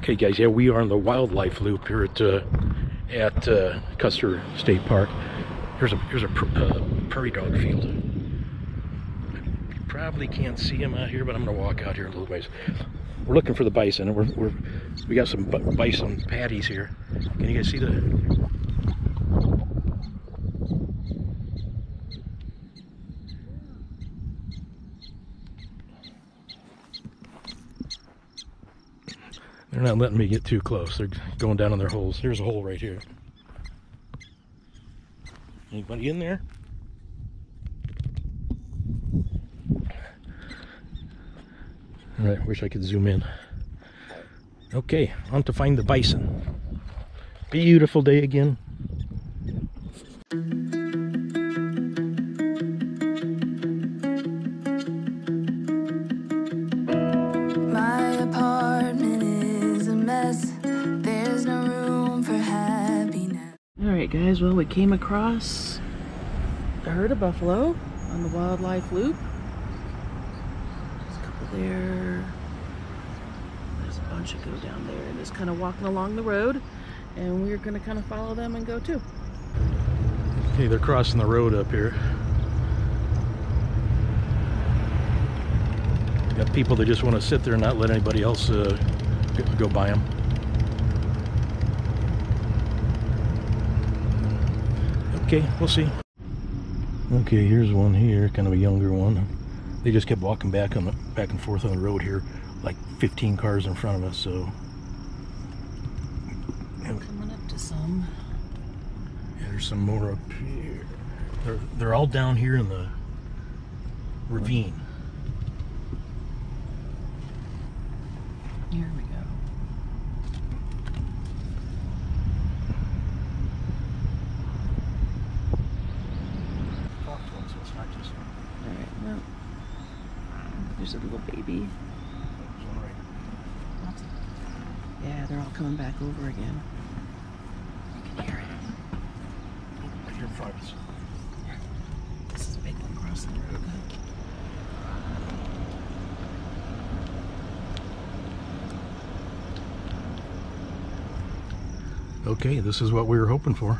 Okay, guys, yeah, we are in the wildlife loop here at uh, at uh, Custer State Park. Here's a here's a uh, prairie dog field. You probably can't see him out here, but I'm gonna walk out here a little ways. We're looking for the bison, and we're, we're we got some bison patties here. Can you guys see the? They're not letting me get too close. They're going down in their holes. Here's a hole right here. Anybody in there? All right, wish I could zoom in. Okay, on to find the bison. Beautiful day again. Alright guys, well we came across a herd of buffalo on the wildlife loop. There's a couple there. There's a bunch that go down there and just kind of walking along the road and we're going to kind of follow them and go too. Okay, they're crossing the road up here. Got people that just want to sit there and not let anybody else uh, go by them. Okay, we'll see. Okay, here's one here, kind of a younger one. They just kept walking back on the back and forth on the road here, like 15 cars in front of us. So Coming up to some. Yeah, there's some more up here. They're they're all down here in the ravine. Here we go. Alright, well. There's a little baby. Yeah, they're all coming back over again. You can hear it. This is a big one crossing the road. Okay, this is what we were hoping for.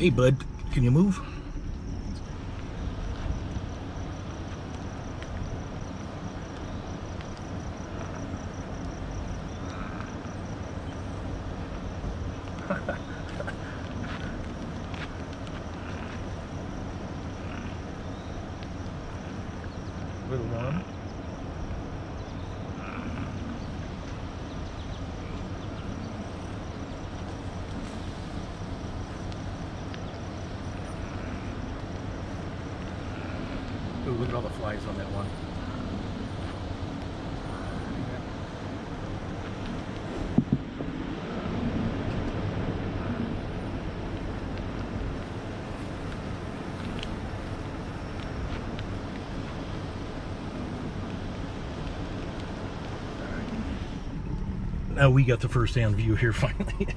Hey, bud, can you move? Look at all the flies on that one. Now we got the first hand view here finally.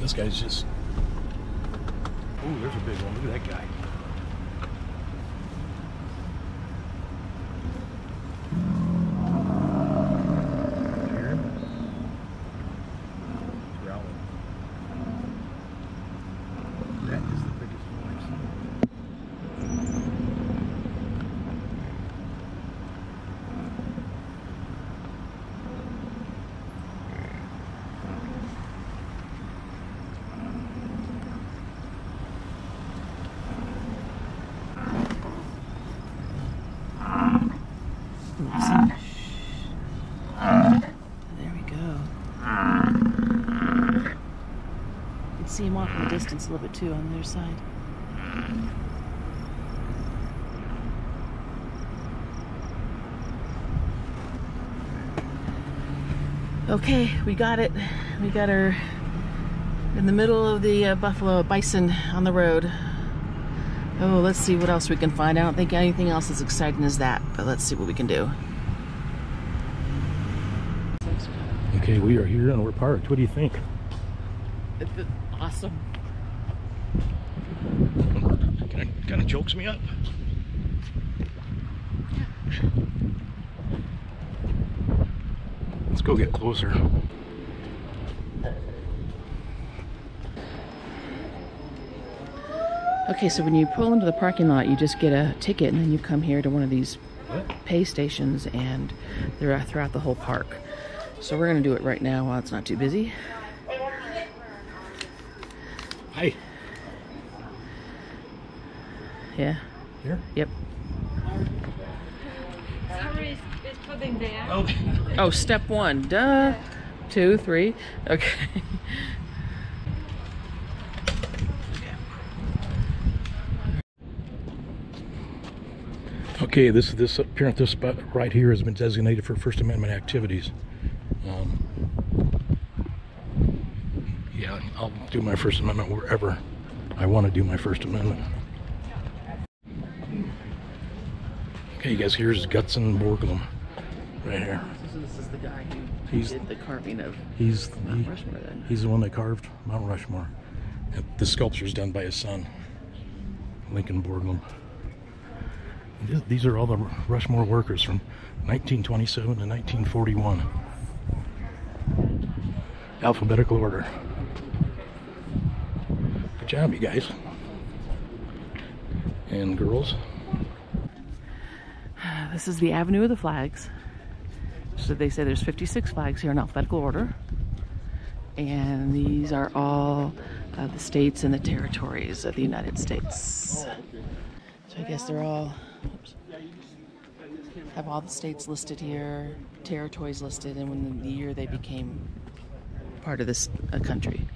this guy's just. Oh, there's a big one. Look at that guy. Hear him? He's growling. That is the biggest one I've seen. There we go. You can see him off in the distance a little bit too on their side. Okay, we got it. We got her In the middle of the uh, buffalo, bison on the road. Oh, let's see what else we can find. I don't think anything else as exciting as that, but let's see what we can do. Okay, we are here and we're parked. What do you think? Awesome. Kind of, kind of jokes me up. Let's go get closer. Okay, so when you pull into the parking lot, you just get a ticket and then you come here to one of these pay stations and they're throughout the whole park. So we're gonna do it right now while it's not too busy. Yeah. Here? Yep. Sorry, it's, it's putting there. Oh. Oh, step one. Duh. Two, three. Okay. Okay, this this apparent this spot right here has been designated for First Amendment activities. Um, yeah, I'll do my First Amendment wherever I want to do my First Amendment. Okay, you guys, here's Gutzon Borglum, right here. So this is the guy who He's- did the carving of He's Mount he- Rushmore then. he's the one that carved Mount Rushmore. And the sculpture's done by his son, Lincoln Borglum. These are all the Rushmore workers from 1927 to 1941. Alphabetical order. Good job, you guys. And girls. This is the Avenue of the Flags. So they say there's 56 flags here in alphabetical order. And these are all uh, the states and the territories of the United States. So I guess they're all, oops, have all the states listed here, territories listed, and when the year they became part of this uh, country.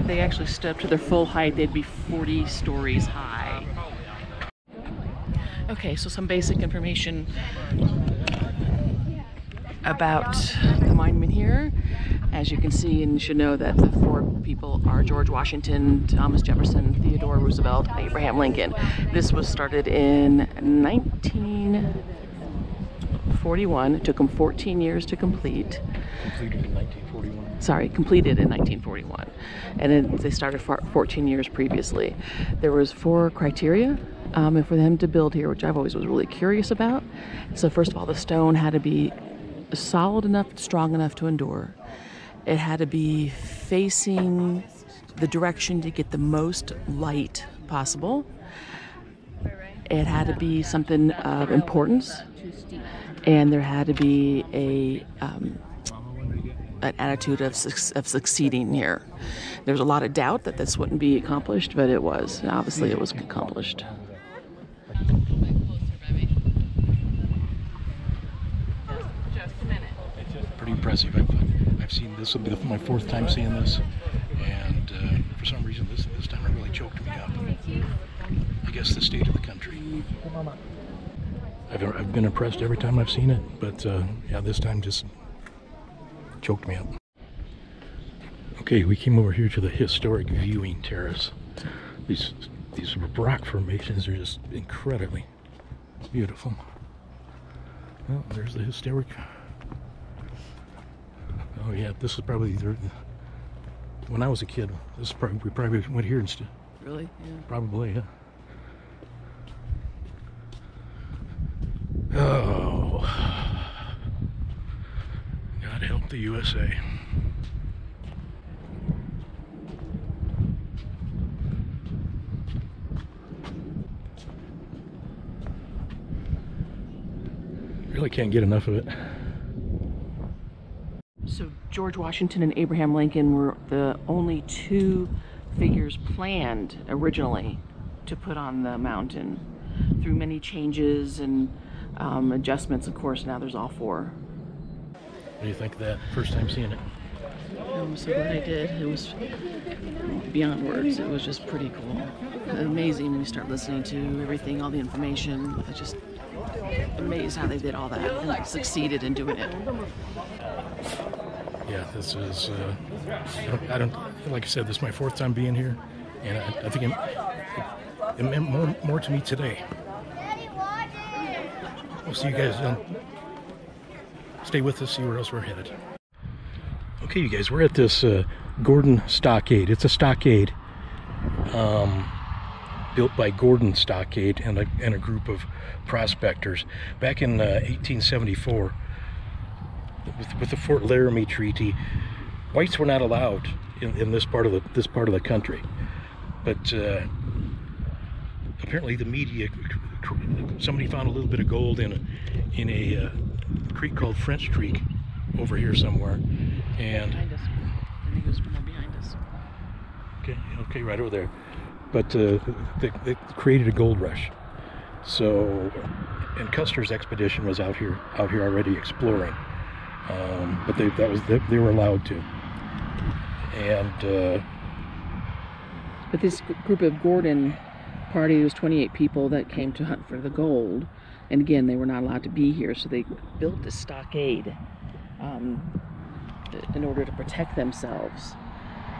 If actually stood up to their full height, they'd be 40 stories high. Okay, so some basic information about the monument here. As you can see, and you should know that the four people are George Washington, Thomas Jefferson, Theodore Roosevelt, and Abraham Lincoln. This was started in 1941. It took them 14 years to complete Completed in 1941. sorry, completed in 1941, and then they started 14 years previously. There was four criteria um, for them to build here, which I've always was really curious about. So first of all, the stone had to be solid enough, strong enough to endure. It had to be facing the direction to get the most light possible. It had to be something of importance, and there had to be a um, an attitude of, suc- of succeeding here. There was a lot of doubt that this wouldn't be accomplished, but it was. Obviously, it was accomplished. pretty impressive. I've, I've seen this will be my fourth time seeing this, and uh, for some reason this this time it really choked me up. I guess the state of the country. I've, I've been impressed every time I've seen it, but uh, yeah, this time just choked me up. Okay, we came over here to the historic viewing terrace. These these rock formations are just incredibly beautiful. Well, there's the historic Oh yeah, this is probably the, when I was a kid. This is probably we probably went here instead. Really? Yeah. Probably, yeah. Oh, the USA. Really can't get enough of it. So George Washington and Abraham Lincoln were the only two figures planned originally to put on the mountain. through many changes and um, adjustments. Of course, now there's all four. What do you think of that? First time seeing it? I'm so glad I did. It was beyond words. It was just pretty cool. Amazing when you start listening to everything, all the information. I just amazed how they did all that and succeeded in doing it. Yeah, this is. Uh, I, don't, I don't. Like I said, this is my fourth time being here, and I, I think it, it, meant more, more to me today. We'll see you guys. Um, stay with us. See where else we're headed. Okay, you guys, we're at this uh, Gordon Stockade. It's a stockade um, built by Gordon Stockade and a, and a group of prospectors back in uh, 1874 with, with the Fort Laramie Treaty, whites were not allowed in, in this part of the this part of the country. But uh, apparently, the media somebody found a little bit of gold in a, in a uh, creek called French Creek over here somewhere, and. I think it was behind us. okay, okay, right over there. But uh, they, they created a gold rush. So, and Custer's expedition was out here out here already exploring. Um, but they that was they, they were allowed to. And uh, But this group of Gordon party there was 28 people that came to hunt for the gold. And again, they were not allowed to be here, so they built this stockade um, in order to protect themselves.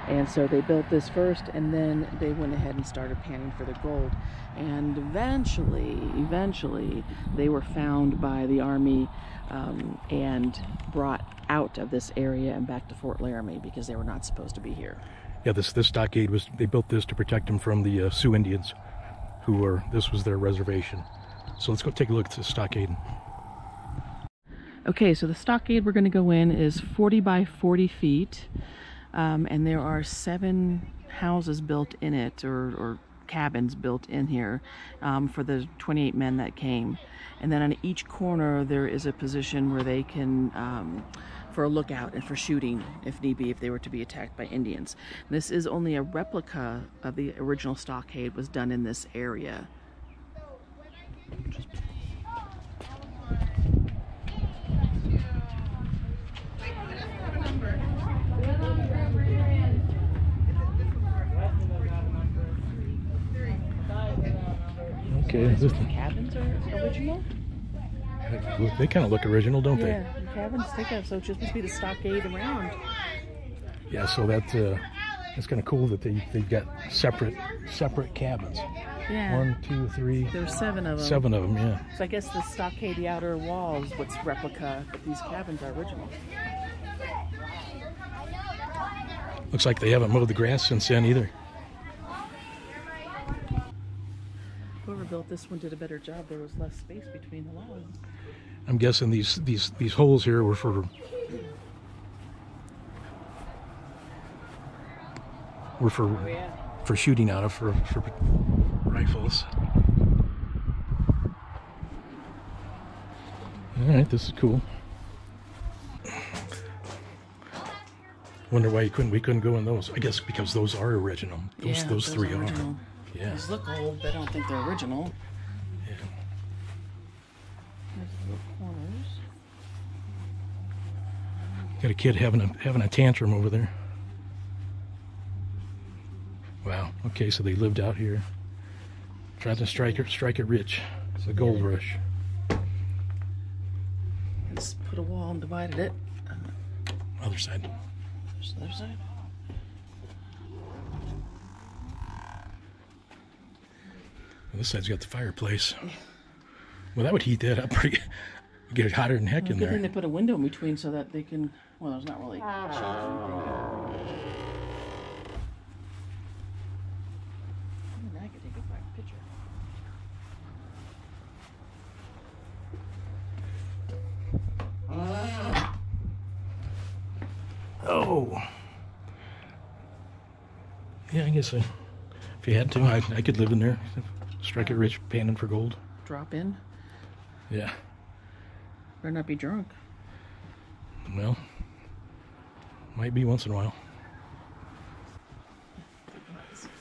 And so they built this first, and then they went ahead and started panning for the gold. And eventually, eventually, they were found by the army um, and brought out of this area and back to Fort Laramie because they were not supposed to be here. yeah, this this stockade was they built this to protect them from the uh, Sioux Indians, who were this was their reservation. So let's go take a look at the stockade. Okay, so the stockade we're going to go in is 40 by 40 feet, um, and there are seven houses built in it, or, or cabins built in here um, for the 28 men that came. And then on each corner, there is a position where they can, um, for a lookout and for shooting, if need be, if they were to be attacked by Indians. This is only a replica of the original stockade, was done in this area. Okay, this, The cabins are original? They kind of look original, don't they? Yeah, the cabins take up, so it's just must be the stockade around. Yeah. So that uh, that's kind of cool that they they've got separate separate cabins. Yeah. One, two, three, There's seven of them. seven of them. Yeah. So I guess the stockade, the outer wall is what's replica, but these cabins are original. Looks like they haven't mowed the grass since then either. Whoever built this one did a better job. There was less space between the logs. I'm guessing these these these holes here were for were for oh, yeah. for shooting out of for for rifles. All right, this is cool. Wonder why you couldn't we couldn't go in those. I guess because those are original. Those yeah, those, three original. are. Yeah. These look old, but I don't think they're original. yeah. There's the little corners. Got a kid having a having a tantrum over there. Wow. Okay, so they lived out here. Tried to strike it strike it rich. It's a gold rush. Just put a wall and divided it. Uh, other side. There's the other side. This side's got the fireplace. Well, that would heat that up pretty. Get it hotter than heck in Good thing they there. put a window in between so that they can. Well, there's not really. shade or anything. Ooh, now I can take a fire picture. Oh. Yeah, I guess I, if you had to, I, I could live in there. Strike it rich, panning for gold. Drop in. Yeah. Better not be drunk. Well, might be once in a while.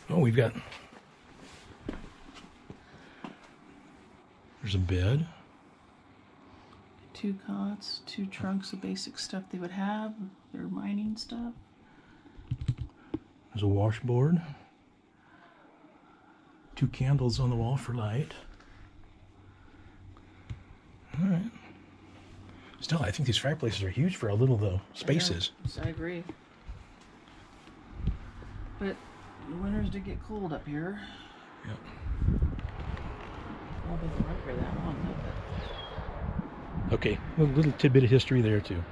Oh, we've got There's a bed. Two cots, two trunks of basic stuff they would have, their mining stuff. There's a washboard. Two candles on the wall for light. All right. Still, I think these fireplaces are huge for how little the space I is. I agree. But the winters did get cold up here. Yep. Well, they've been right for that long, Okay, a little tidbit of history there too.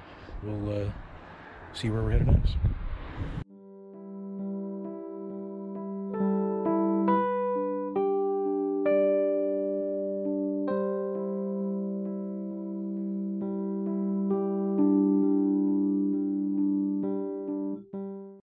We'll uh, see where we're headed next.